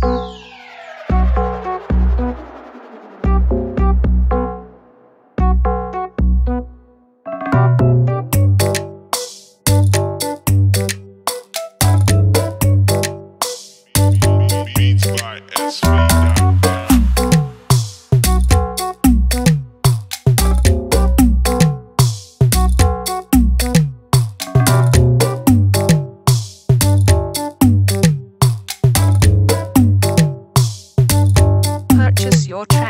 Beats your tracks